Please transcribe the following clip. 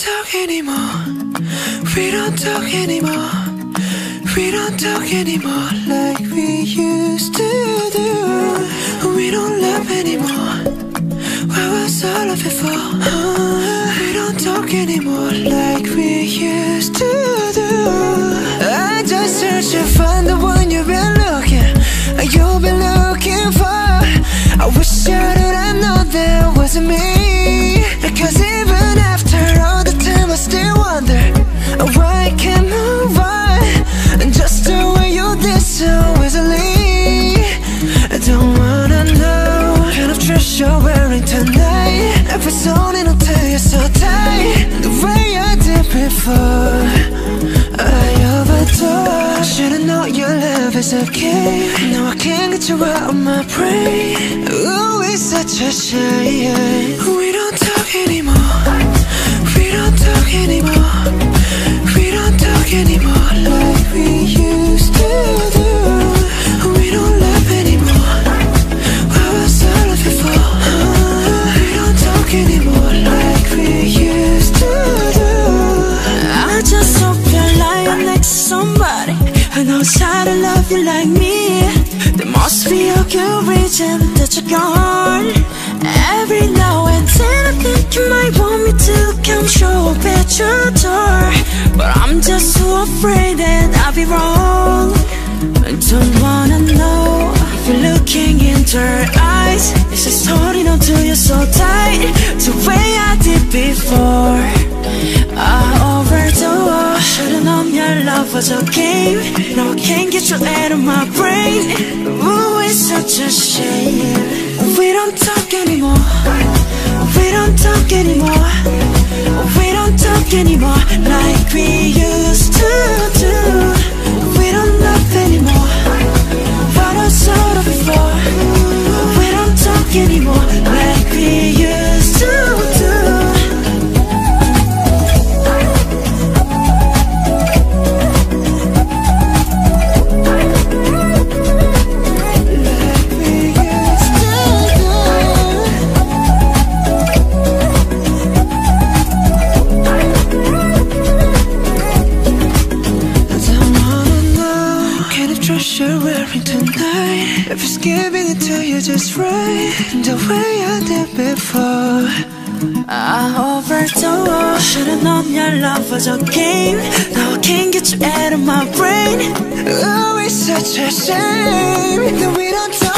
Talk anymore. We don't talk anymore. We don't talk anymore like we used to do. We don't love anymore. What was all of it for? We don't talk anymore like we used to do. I just search to find the one is a. Now I can't get you out of my brain. Ooh, it's such a shame. We don't talk anymore. We don't talk anymore. You like me. There must be a good reason that you're gone. Every now and then I think you might want me to come show up at your door. But I'm just so afraid that I'll be wrong. I don't wanna know if you're looking into her eyes. Is this holding on to you so tight? The way I did before. Was a game. Now I can't get you out of my brain. Ooh, it's such a shame. We don't talk anymore. We don't talk anymore. We don't talk anymore like we used you're wearing tonight. If it's giving it to you just right, the way I did before. I overdosed. Should've known your love was a game. Now I can't get you out of my brain. Oh, it's such a shame that we don't talk